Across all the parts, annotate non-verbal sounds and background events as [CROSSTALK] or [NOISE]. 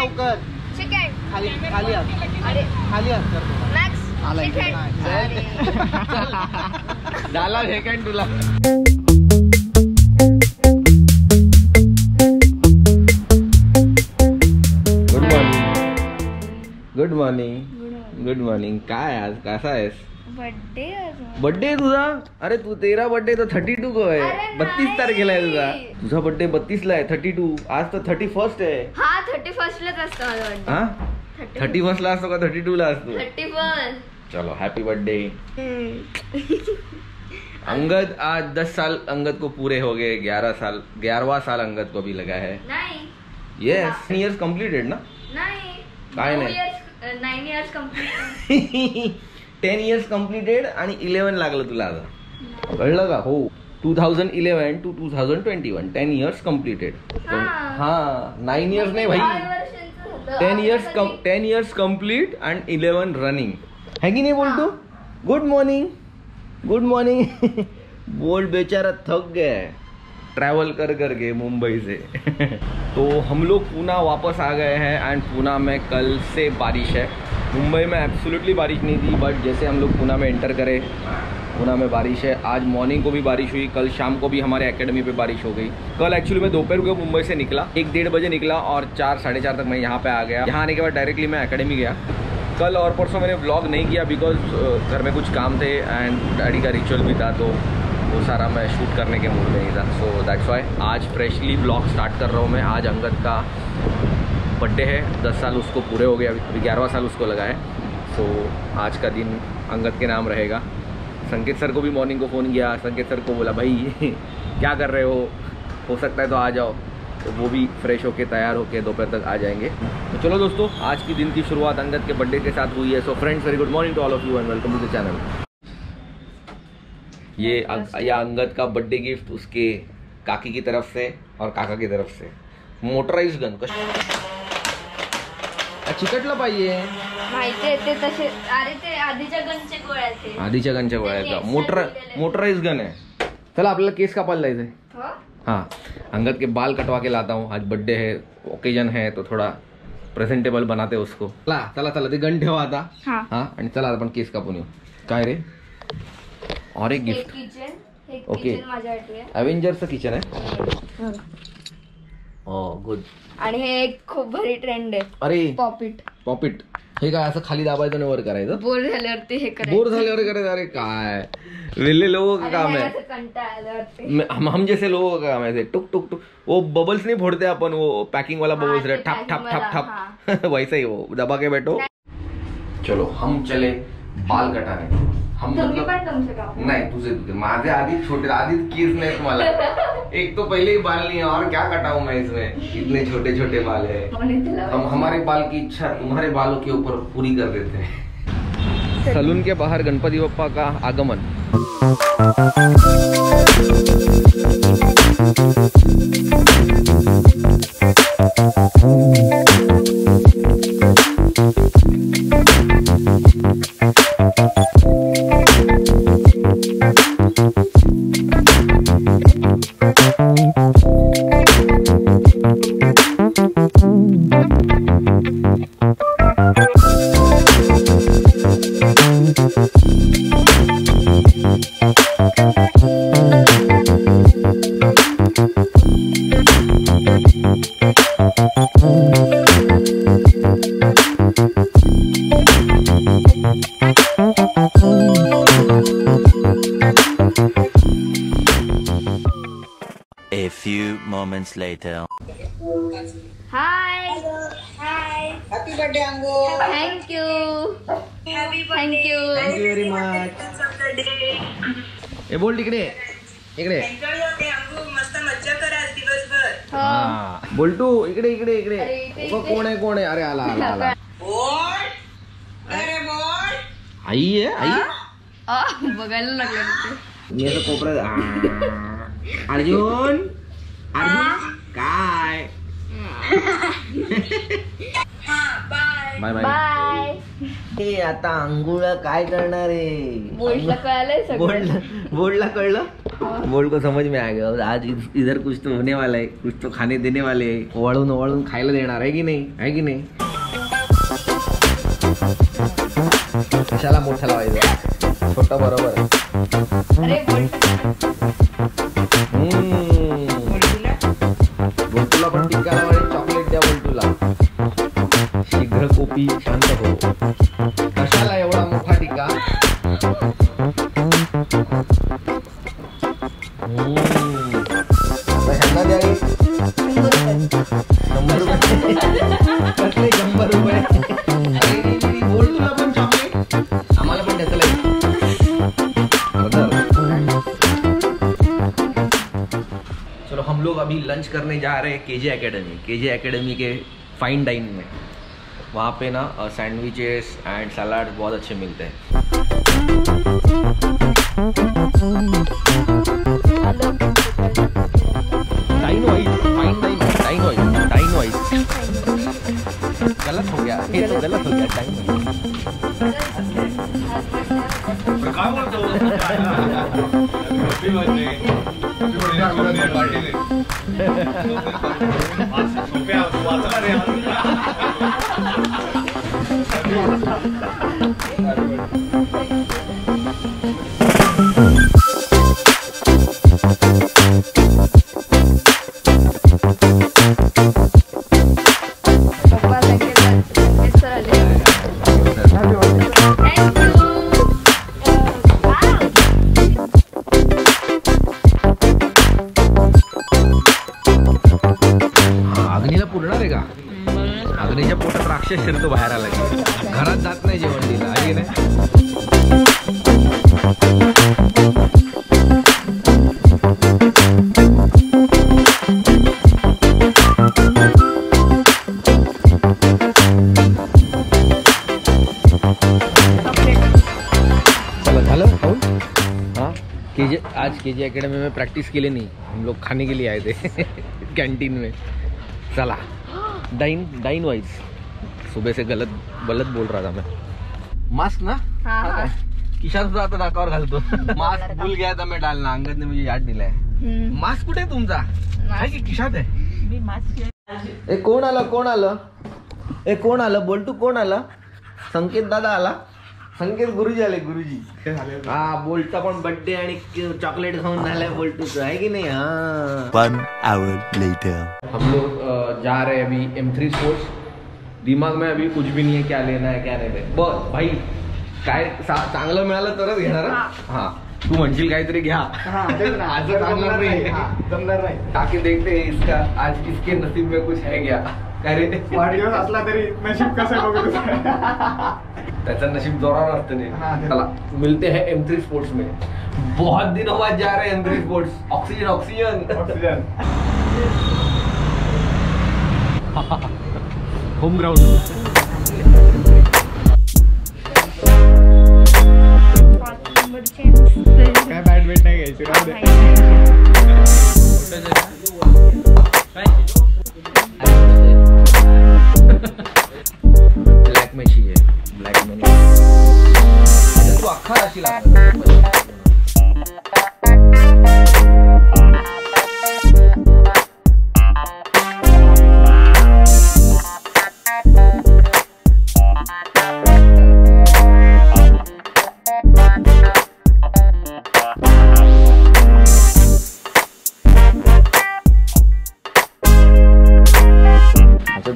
लवकर. खाली खाली हात अरे खाली हात. [LAUGHS] झाला सेकंड तुला? Good morning good morning good morning काय आज? कसा आहेस? बर्थडे तुझा। अरे तू तेरा बर्थडे तर थर्टी टू को आहे बत्तीस. तारखेला आहे तुझा? तुझा बर्थडे बत्तीस ला आहे थर्टी टू आज तर थर्टी फ़र्स्ट आहे हा थर्टी फर्स्टलाच असतो माझा बर्थडे। हा? थर्टी फ़र्स्ट ला असतो का थर्टी टू ला असतो थर्टी फ़र्स्ट चलो हैप्पी बर्थडे अंगद आज दस साल अंगद को पूरे हो गए ग्यारह साल ग्यारहवा साल अंगद को भी लगा है। नाही। येस इयर्स कम्प्लीटेड ना? नहीं। नाही? Years complete ten years completed आणि इलेव्हन लागलं तुला आता कळलं का? हो. Two thousand eleven to two thousand twenty one ten years completed हा. हा नाईन इयर्स नाही भाई. Ten years ten years complete and eleven running है कि नहीं बोल तू गुड मॉर्निंग गुड मॉर्निंग बोल बेचारा थक गया है. ट्रैवल कर कर गए मुंबई से. [LAUGHS] तो हम लोग पूना वापस आ गए हैं एंड पूना में कल से बारिश है. मुंबई में एब्सोल्युटली बारिश नहीं थी बट जैसे हम लोग पूना में एंटर करे पूना में बारिश है। आज मॉर्निंग को भी बारिश हुई, कल शाम को भी हमारे एकेडमी पे बारिश हो गई। कल एक्चुअली मैं दोपहर को मुंबई से निकला, एक डेढ़ बजे निकला और चार, साढ़े चार तक मैं यहाँ पे आ गया। यहाँ आने के बाद डायरेक्टली मैं एकेडमी गया। कल और परसों मैंने व्लॉग नहीं किया बिकॉज़ घर में कुछ काम थे एंड डैडी का रिचुअल भी था तो वो सारा मैं शूट करने के मूड में नहीं था। सो दैट्स वाई आज फ्रेशली ब्लॉग स्टार्ट कर रहा हूँ मैं। आज अंगद का बर्थडे है दस साल उसको पूरे हो गए अभी ग्यारहवा साल उसको लगा है। सो आज का दिन अंगद के नाम रहेगा। संकेत सर को भी मॉर्निंग को फ़ोन किया संकेत सर को बोला भाई [LAUGHS] क्या कर रहे हो? हो सकता है तो आ जाओ। तो वो भी फ्रेश होके तैयार होके दोपहर तक आ जाएँगे। तो चलो दोस्तों आज की दिन की शुरुआत अंगद के बर्थडे के साथ हुई है। So friends very good morning to all of you and welcome to the channel ये या अंगद का बर्थडे गिफ्ट उसके काकी की तरफ़ से और काका की तरफ़ से। मोटराइज गन कश चिकटलं पाहिजे माहिती आहे ते तसे अरे ते आधीच्या गनचे गोळ्या ते. आधीच्या गनच्या गोळ्याचा त्यांनी मोटर extra दिलेलं. आहे. मोटराइज गन आहे. चला आपल्याला केस कापायला जायचंय. हाँ? अंगद के बाल कटवा के लाता हूँ. आज बर्थडे है ओकेजन है तो थोड़ा प्रेझेंटेबल बनाते उसको. चला चला चला ते गण ठेवा आता. हा. हा आणि चला आपण केस कापून येऊ. काय रे? और एक गिफ्ट ओके. अवेंजरचं किचन आहे. गुड आणि हे एक खूप भारी ट्रेंड आहे. अरे. पॉपिट पॉपिट हे काय असं खाली दाबायचं आणि वर करायचं? बोर झाल्यावरती हे करायचं. बोर झाल्यावर करायचं? अरे काय? वेल्ले लोगों का काम है असं कंटाळा आल्यावरती हम हम जैसे लोगों का काम है ऐसे टुक टुक टुक. वो बबल्स नहीं फोड़ते अपन वो पैकिंग वाला हाँ, बबल्स ते ठप ठप packing ठप वाला, ठप. [LAUGHS] वैसा ही वो दबा के बैठो. चलो हम चले बाल कटाने. हम तुम्ही मतलब पण तुमचं काम नाही तुझे तुझे माझे आधी छोटे नाही तुम्हाला [LAUGHS] एक तो पहले ही बाल नहीं है और क्या कटाऊं मैं इसमें? इतने छोटे छोटे बाल है. हम हमारे बाल की इच्छा तुम्हारे बालों के ऊपर पूरी कर देते हैं। सलून के बाहर गणपति बप्पा का आगमन। A moments later. Hi hi happy birthday Ango thank you thank you thank you very much हे बोल तिकडे. इकडे. मस्त मज्जा करा आज दिवसभर. हो. हा. बोलटू इकडे इकडे इकडे. अरे, कोण आहे कोण आहे? अरे आला आला आला. बोल. अरे बोल. आई आहे आई? आ, बघायला लागलं मी असं कोपऱ्यात अर्जुन अर्जुन काय? बाय बाय बाय हे आता अंघोळ काय करणार आहे कळालंय सगळं. कळलं? बोल्ट को समझ में आ गया और आज इधर कुछ तो होने वाला है कुछ तो खाने देने वाले आहे वळून वळून खायला देणार आहे की नाही? आहे की नाही? कशाला मोठा लावायचा? छोटा बरोबर. चलो, हम लोग अभी लंच करने जा रहे हैं केजे एकेडमी। केजे एकेडमी के फाइन डाइन में। वहाँ पे ना सैंडविचेस एंड सलाड बहुत अच्छे मिलते हैं। गलत हो गया ये तो गलत हो गया डाइन [LAUGHS] [LAUGHS] अग्नीला पुरणार आहे का अग्नीच्या पोटात राक्षस शिरतो बाहर आला चलो झालं खाऊन हाँ के जे आज के जे अकेडमी में प्रैक्टिस के लिए नहीं हम लोग खाने के लिए आए थे। [LAUGHS] कैंटीन में। चला डाइन डाइन वाइज सुबह से गलत गलत बोल रहा था मैं। मास्क ना? हा किशात सुद्धा आता नाकावर घालतो मास्क भूल गया था मैं डालना अंगदने मुझे याद दिलाय. मास्क कुठे तुमचा? आहे की खिशात आहे ए कोण आलं कोण आलं? ए कोण आलं? बोलतू कोण आलं? संकेत दादा आला. संकेत गुरुजी आले गुरुजी. हा बोलता पण बर्थडे आणि चॉकलेट खाऊन झालाय बोलतूच आहे की नाही? हा. One hour later. हम लोग जा रहे अभी एम थ्री स्पोर्ट्स दिमाग में अभी कुछ भी नहीं है क्या लेना है क्या नाही बस भाई काय चांगलं मिळालं तरच घेणार हा? हा. तू म्हणशील काहीतरी घ्या. [LAUGHS] आज चांगलं नाही ताकि देखते इसका आज इसके नसीब में कुछ है क्या? वाढदिवस असला तरी नशीब कसं बघू त्याचं नशीब जोरावर असतं नाही चला मिलते हैं एम थ्री स्पोर्ट्स में बहुत दिनों बाद जा रहे हैं M three sports oxygen oxygen oxygen home ground काय बॅट वेट नाही घ्यायची राहू दे.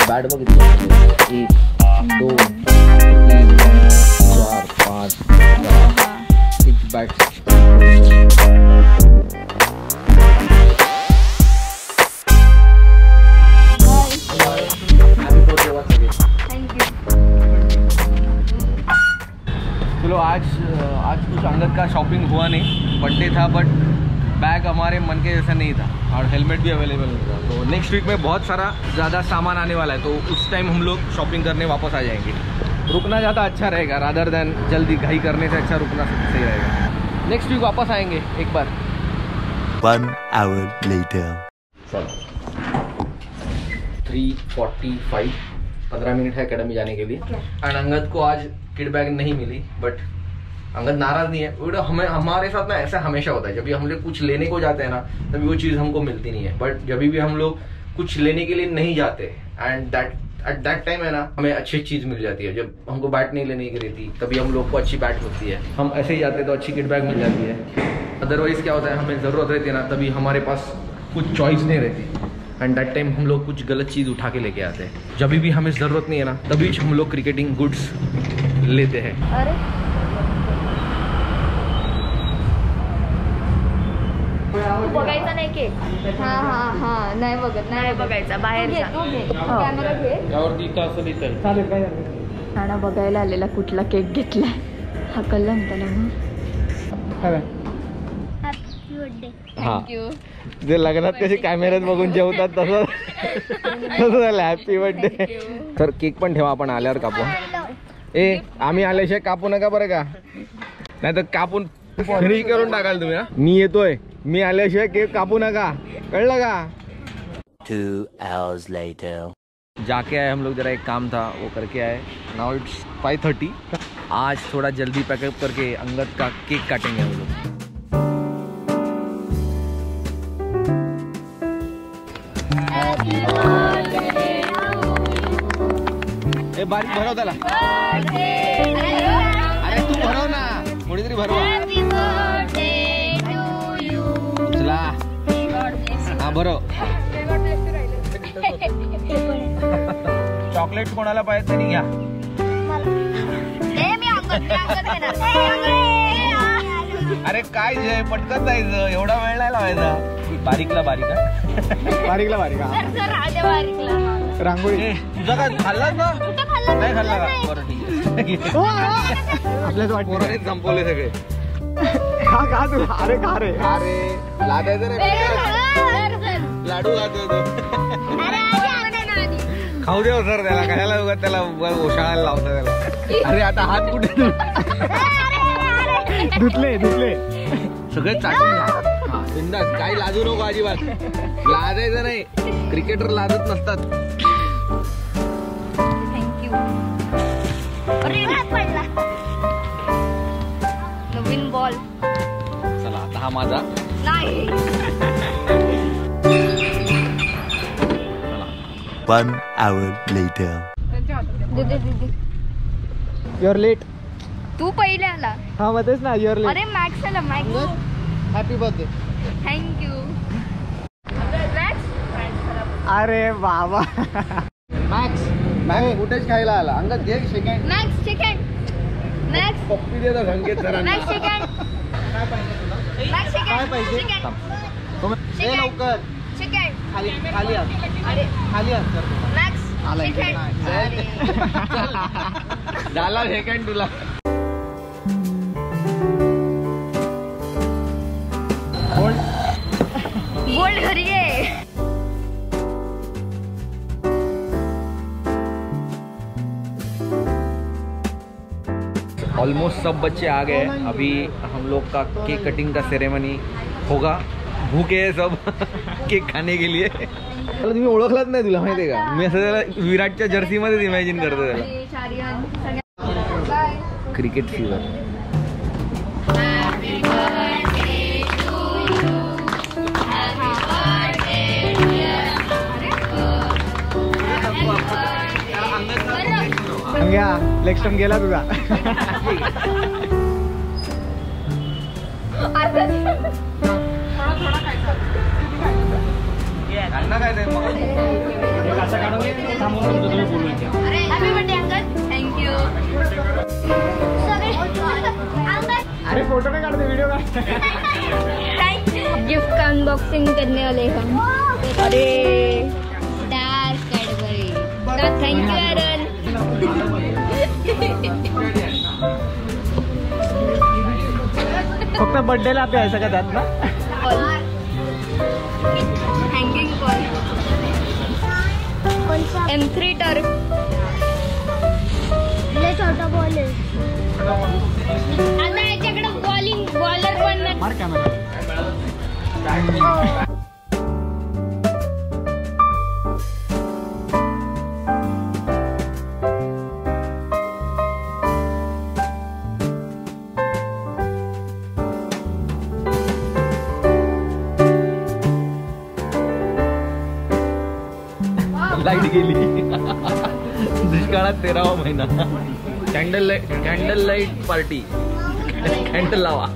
बॅट बघितली बॅट्स चलो, आज आज कुछ अंगद का शॉपिंग हुआ नहीं। बर्थडे था बट बैग हमारे मन के जैसा नहीं था। और हेलमेट भी अवेलेबल नहीं था। तो नेक्स्ट वीक में बहुत सारा ज़्यादा सामान आने वाला है तो उस टाइम हम लोग शॉपिंग करने वापस आ जाएँगे। रुकना ज़्यादा अच्छा रहेगा रादर देन जल्दी घाई करने से अच्छा रुकना सही रहेगा। नेक्स्ट वीक वापस आएँगे एक बार। One hour later. चलो थ्री फोर्टी फाइव पंद्रह मिनट है अकेडमी जाने के लिए। एंड अंगद को आज किड बैग नहीं मिली बट अंगद नाराज़ नहीं है। बट हमें हमारे साथ ना ऐसा हमेशा होता है। जब भी हम लोग कुछ लेने को जाते हैं ना तभी वो चीज़ हमको मिलती नहीं है। बट जब भी हम लोग कुछ लेने के लिए नहीं जाते and that at that time है ना, हमें अच्छी चीज़ मिल जाती है। जब हमको बैट नहीं लेने की रहती, तभी हम लोग को अच्छी बैट होती है। हम ऐसे ही जाते तो अच्छी किट बैग मिल जाती है। अदरवाइज़ क्या होता है, हमें ज़रूरत रहती है ना, तभी हमारे पास कुछ चॉइस नहीं रहती। एंड दैट टाइम हम लोग कुछ गलत चीज़ उठा के लेके आते हैं। जब भी हमें ज़रूरत नहीं है ना, तभी हम लोग क्रिकेटिंग गुड्स लेते हैं। अरे बघायचा नाही केक हा हा हा. नाही बघत नाही बघायचा बाहेर कॅमेरा घे. नाना बघायला आलेला कुठला केक घेतलाय. हा कळला ना त्याला मग. हा. थँक्यू जे लग्नात कसे कॅमेऱ्यात बघून जेवतात तसं तसं झालं. हॅपी बर्थडे तर केक पण ठेवा आपण आल्यावर कापू. ए आम्ही आल्याशिवाय कापू नका बरं का? नाही तर कापून फिनिश करून टाकाल तुम्ही हा? मी येतोय. मी आल्याशिवाय केक कापू नका. कळलं का? Two hours later. जाके आए हम लोग जरा एक काम था वो करके आए. नाउ इट्स फाइव थर्टी आज थोड़ा जल्दी पैकअप करके अंगद का केक काटेंगे हम लोग. ए बारीक भरव त्याला. अरे तू भरव ना. कोणीतरी भरवा. भरव चॉकलेट कोणाला पाहिजे तरी घ्या अरे काय जे पटकन जायचं. एवढा वेळ नाही लावायचा. बारीकला बारीक? बारीकला बारीक. रांगोळी. तुझा काय खाल्लास ना नाही खाल्ला का? बरं ठीक आहे. आपल्याच वाटत. संपवले सगळे. खा खा तू. अरे खा रे. अरे लादायचं रे. लाडू खाऊ दे सर त्याला कशाला उगाच त्याला ओशाळायला लावता त्याला. अरे आता हात कुठे धुतले? धुतले सगळे चाटून. हा, बिंदास. काही लाजू नको अजिबात. लाजायचं नाही. क्रिकेटर लाजत नसतात. थँक्यू नवीन बॉल चला आता हा माझा. नाही. One hour later. Your late तू पहिले आला. हा मग तेच ना युअर लेट अरे मॅक्स आला Max happy birthday thank you अरे बाबा. मॅक्स मॅक्स कुठेच खायला आला. अंगात घे सेकंड मॅक्स सेकंड मॅक्स पप्पी दे तर संकेत सरांना मॅक्स सेकंड मॅक्स काय सेकंड पाहिजे? सेकंड ए लवकर. सेकंड खाली खाली अरे. खाली आण कर. मॅक्स आला इथे सेकंड झाला सेकंड तुला. गोल्ड घरी आहे ऑलमोस्ट सब बच्चे आ गए. अभी हम लोग का केक कटिंग का सेरेमनी होगा. भूखे है सब केक खाने के लिए। त्याला तुम्ही ओळखलाच नाही तुला माहितीये का? मी असं त्याला विराटच्या जर्सीमध्येच इमॅजिन करतो त्याला. क्रिकेट फीवर लेग गेला तुझा. [LAUGHS] त्यांना काय ते मग happy birthday uncle thank you अरे फ़ोटो गिफ्ट का अनबॉक्सिंग करने वाले हम। अरे। डार्क कैडबरी थँक्यू अरन फक्त बर्थडेला त्यात ना? M three turf. छोटा बॉल आहे. आता याच्याकडे बॉलिंग बॉलर पण तेरावा महिना। Candle light candle light party. Candle लावा।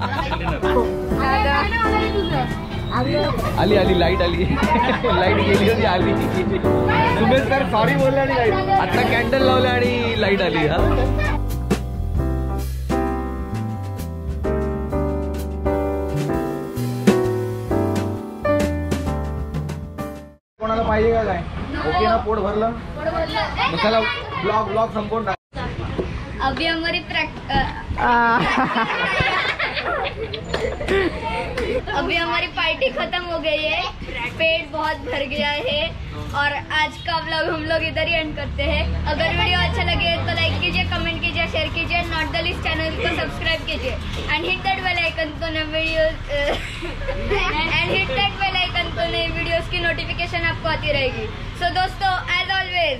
आली आली लाईट आली। लाईट गेली होती आली। सुमेश सर सॉरी बोलले आणि लाईट आता कॅन्डल लावले आणि लाईट आली हा? कोणाला पाहिजे का काय? ओके ना पोट भरलं? मग चला ब्लॉग ब्लॉग संपूर्ण अभी हमारी प्रैक्ट अभी हमारी पार्टी खत्म हो गई है। पेट बहुत भर गया है। और आज का ब्लॉग हम लोग इधर ही एंड करते हैं। अगर वीडियो अच्छा लगे तो लाइक कीजिए कमेंट कीजिए। शेयर कीजिए नॉट द लिस्ट चैनल को सब्सक्राइब कीजिए. And hit that bell icon तो नए video and hit that bell icon तो नए वीडियोस की नोटिफिकेशन आपको आती रहेगी. सो so, दोस्तों एज ऑलवेज